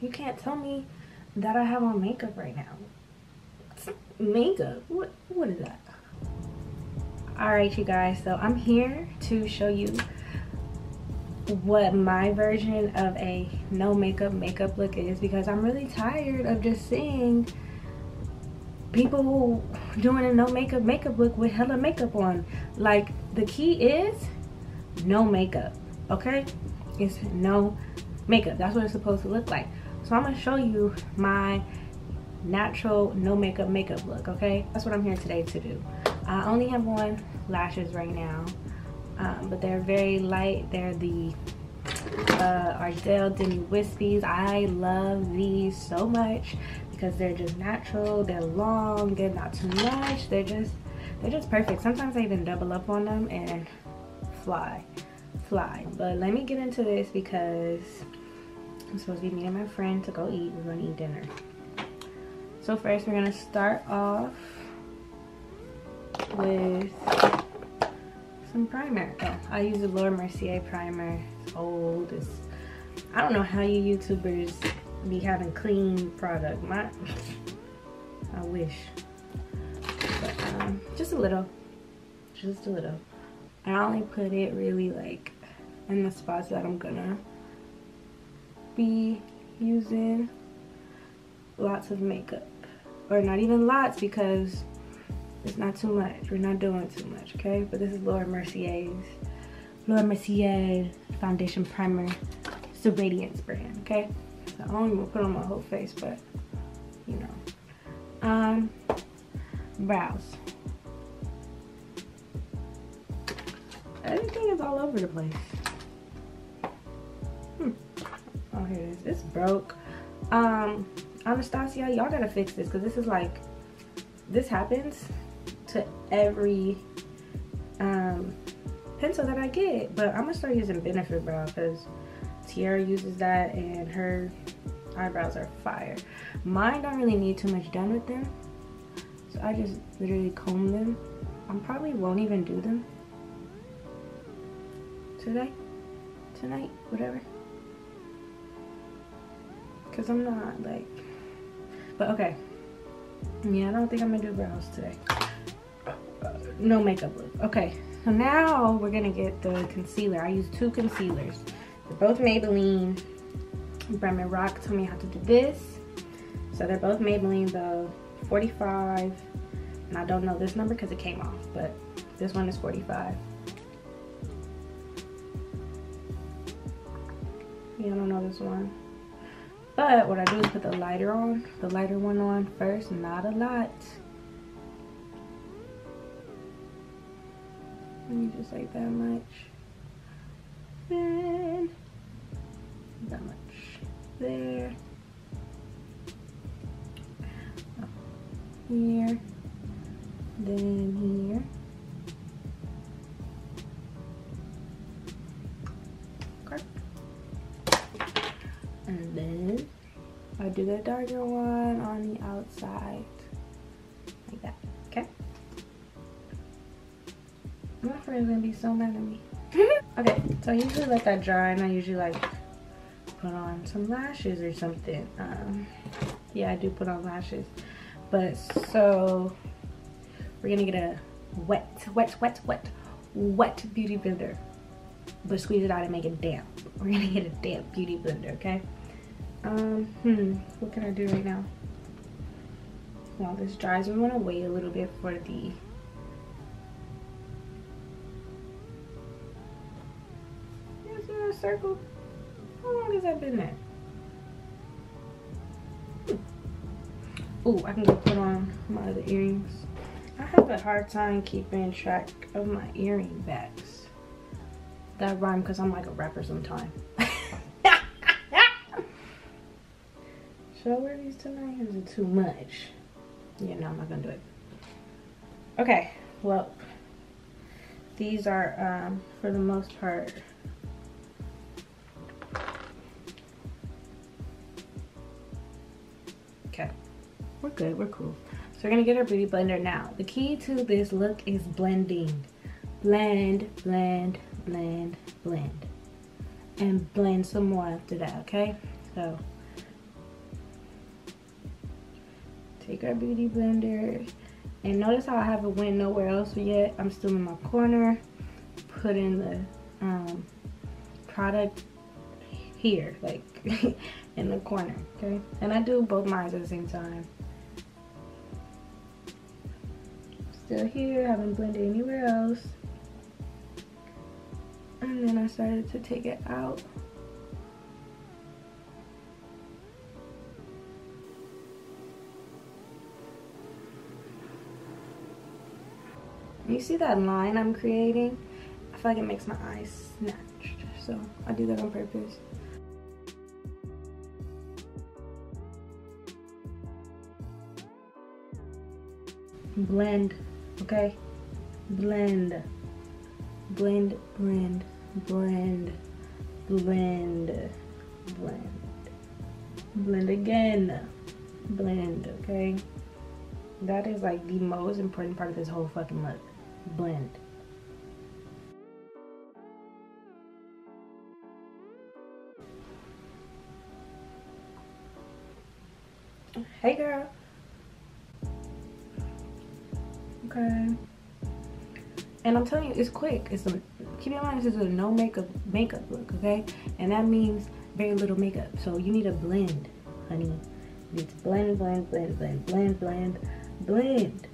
you can't tell me that I have on makeup right now. Makeup? What? What is that? All right, you guys. So I'm here to show you what my version of a no makeup makeup look is because I'm really tired of just seeing people doing a no makeup makeup look with hella makeup on. Like the key is no makeup, okay? It's no makeup. That's what it's supposed to look like. So I'm gonna show you my natural no makeup makeup look, okay? That's what I'm here today to do. I only have one lashes right now um, but they're very light. They're the uh, Ardell Demi Wispies. I love these so much because they're just natural. They're long. They're not too much. They're just they're just perfect. Sometimes I even double up on them and fly, fly. But let me get into this because I'm supposed to be meeting my friend to go eat. We're gonna eat dinner. So first we're gonna start off with some primer. I use the Laura Mercier primer. It's old. It's I don't know how you YouTubers be having clean product. My I wish. But um, just a little. Just a little. I only put it really like in the spots that I'm gonna be using lots of makeup. Or not even lots because it's not too much. We're not doing too much, okay? But this is Laura Mercier's Laura Mercier Foundation Primer. It's the Radiance brand, okay? So I don't even put on my whole face, but you know. Um, brows. Everything is all over the place. Is. It's broke. Um, Anastasia, y'all gotta fix this because this is like, this happens to every um, pencil that I get. But I'm gonna start using Benefit Brow because Tiara uses that and her eyebrows are fire. Mine don't really need too much done with them. So I just literally comb them. I probably won't even do them today, tonight, whatever. Cause I'm not like, but okay. Yeah, I don't think I'm gonna do brows today no makeup look. Okay, so now we're gonna get the concealer. I use two concealers. They're both Maybelline. Bretman Rock told me how to do this. So they're both Maybelline though, 45. And I don't know this number because it came off, but this one is 45. Yeah, I don't know this one. But what I do is put the lighter on, the lighter one on first, not a lot. Maybe just like that much. And that much there. Here. Then Friend's gonna be so mad at me. okay, so I usually like I dry and I usually like put on some lashes or something. Um, yeah, I do put on lashes. But so we're gonna get a wet, wet, wet, wet, wet beauty blender. But squeeze it out and make it damp. We're gonna get a damp beauty blender, okay? Um, hmm, what can I do right now? While this dries, we wanna wait a little bit for the circle? How long has that been there? Oh, I can go put on my other earrings. I have a hard time keeping track of my earring backs. That rhyme because I'm like a rapper sometimes. Should I wear these tonight is it too much? Yeah, no, I'm not gonna do it. Okay, well, these are, um, for the most part, we're good we're cool so we're gonna get our beauty blender now the key to this look is blending blend blend blend blend and blend some more after that okay so take our beauty blender and notice how I haven't went nowhere else yet. I'm still in my corner. Put in the um, product here, like in the corner, okay? And I do both mine at the same time. Still here, I haven't blended anywhere else. And then I started to take it out. You see that line I'm creating? I feel like it makes my eyes snatched. So I do that on purpose. Blend, okay? Blend. Blend, blend, blend, blend, blend. Blend again. Blend, okay? That is like the most important part of this whole fucking look blend. Hey girl. Okay. And I'm telling you, it's quick. It's a, keep in mind this is a no makeup makeup look, okay? And that means very little makeup. So you need a blend, honey. You need to blend, blend, blend, blend, blend, blend, blend.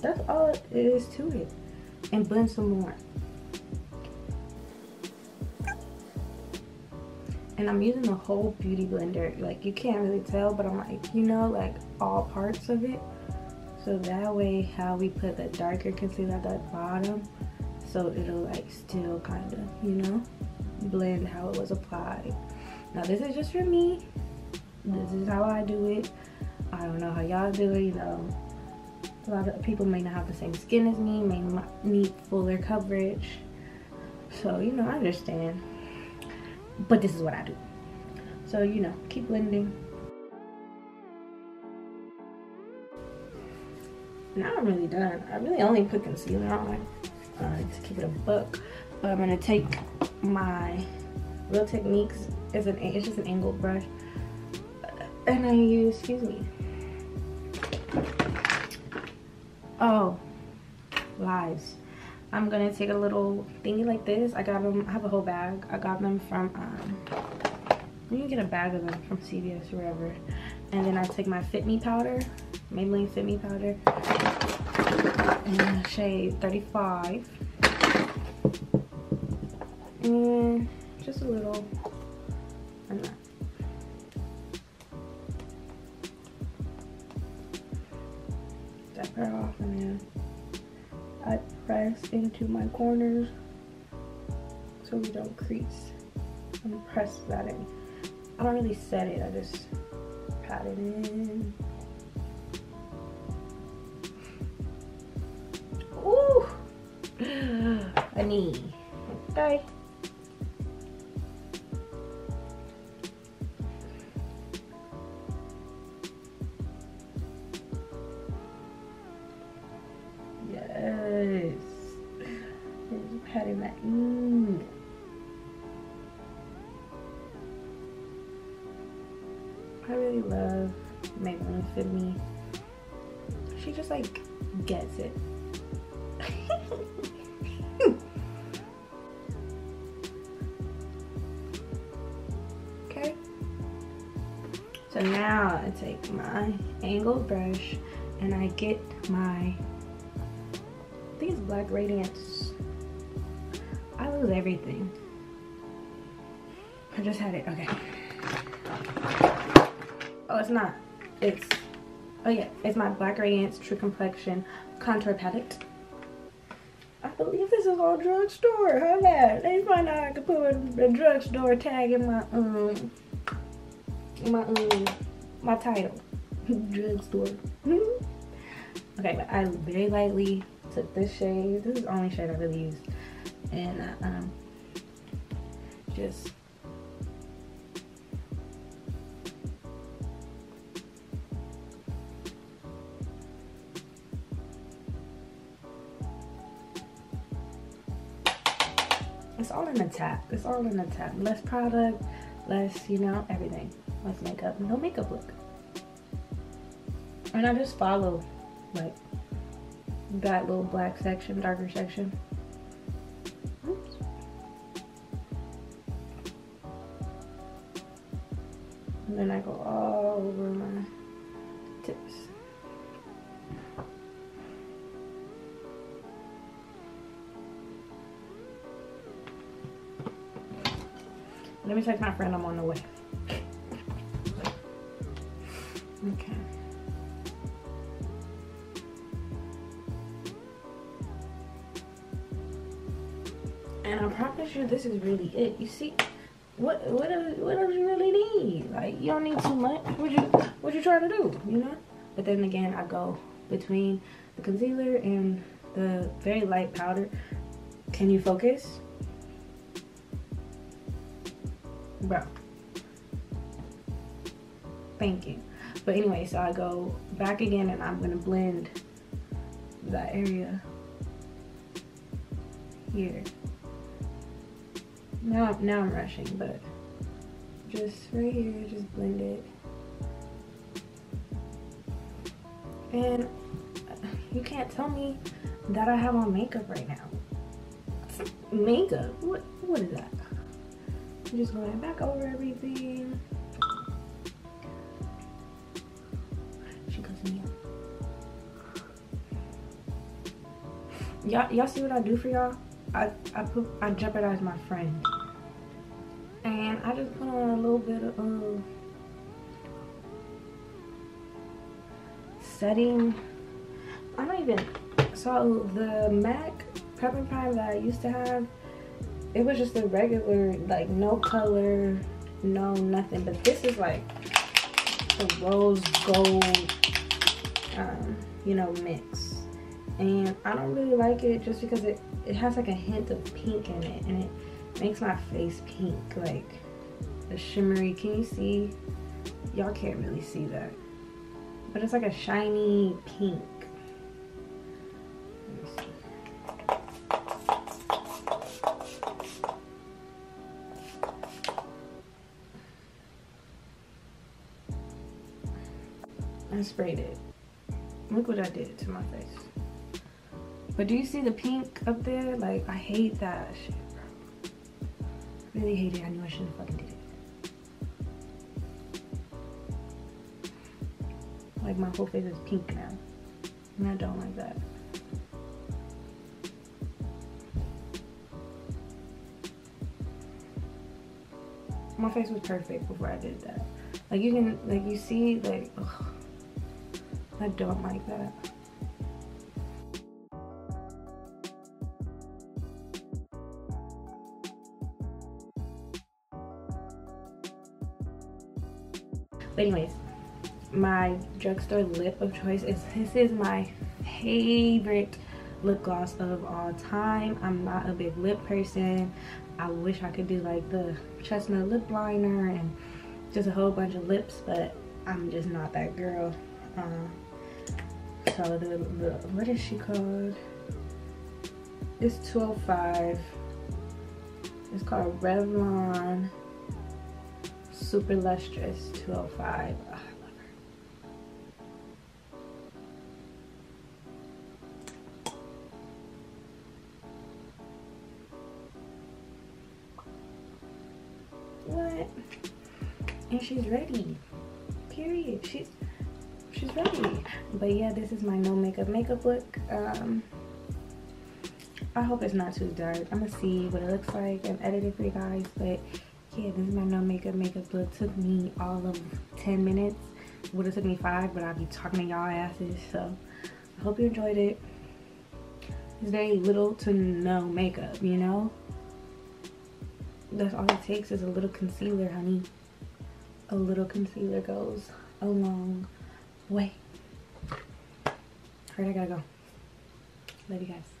That's all it is to it and blend some more. And I'm using the whole beauty blender. Like you can't really tell, but I'm like, you know, like all parts of it. So that way how we put the darker concealer at the bottom, so it'll like still kind of, you know, blend how it was applied. Now this is just for me. This is how I do it. I don't know how y'all do it, you know a lot of people may not have the same skin as me, may need fuller coverage. So, you know, I understand. But this is what I do. So, you know, keep blending. Now I'm really done. I really only put concealer on uh, to keep it a buck. But I'm gonna take my Real Techniques. It's, an, it's just an angled brush. And I use, excuse me, Oh, lies. I'm gonna take a little thingy like this. I got them, I have a whole bag. I got them from, um, you can get a bag of them from CVS or wherever. And then I take my Fit Me powder, Maybelline Fit Me powder, and shade 35. And just a little, that off and then I press into my corners so we don't crease and press that in. I don't really set it, I just pat it in. Ooh, a knee, okay. Maybe one fit Me. She just like gets it. okay. So now I take my angled brush and I get my these black radiance. I lose everything. I just had it. Okay. Oh, it's not. It's Oh yeah, it's my Black Radiance True Complexion Contour Palette. I believe this is all drugstore. How bad? They find out I could put a drugstore tag in my um my um my title. drugstore. okay, but I very lightly took this shade. This is the only shade I really used. And um just in tap. It's all in tap. Less product, less, you know, everything. Less makeup. No makeup look. And I just follow like that little black section, darker section. Oops. And then I go all over my text my friend I'm on the way. Okay. And I promise you this is really it. You see, what what else, what else you really need? Like you don't need too much. What you what you trying to do? You know. But then again, I go between the concealer and the very light powder. Can you focus? Bro. Thank you. But anyway, so I go back again and I'm gonna blend that area here. Now, now I'm rushing, but just right here, just blend it. And you can't tell me that I have on makeup right now. Makeup? What? What is that? I'm just going back over everything. She. Y'all, y'all see what I do for y'all? I, I put, I jeopardize my friend. And I just put on a little bit of, uh, setting. I don't even, so the MAC Prep + Prime that I used to have, it was just a regular, like no color, no nothing. But this is like a rose gold, um, you know, mix. And I don't really like it just because it, it has like a hint of pink in it. And it makes my face pink, like a shimmery. Can you see? Y'all can't really see that. But it's like a shiny pink. Sprayed it. Look what I did to my face. But do you see the pink up there? Like, I hate that shit, bro. Really hate it. I knew I shouldn't fucking did it. Like, my whole face is pink now. And I don't like that. My face was perfect before I did that. Like, you can, like, you see, like, ugh. I don't like that. But anyways, my drugstore lip of choice is this is my favorite lip gloss of all time. I'm not a big lip person. I wish I could do like the chestnut lip liner and just a whole bunch of lips, but I'm just not that girl. Uh, the, the what is she called? It's 205. It's called Revlon Super Lustrous 205. Oh, ah, what? And she's ready. Period. She's she's ready but yeah this is my no makeup makeup look. Um i hope it's not too dark. I'm gonna see what it looks like and edit it for you guys. But yeah this is my no makeup makeup look. Took me all of 10 minutes. Would have took me five but i'll be talking to y'all asses so i hope you enjoyed it. It's very little to no makeup you know? That's all it takes is a little concealer honey. A little concealer goes a long way. Alright, I gotta go. Love you guys.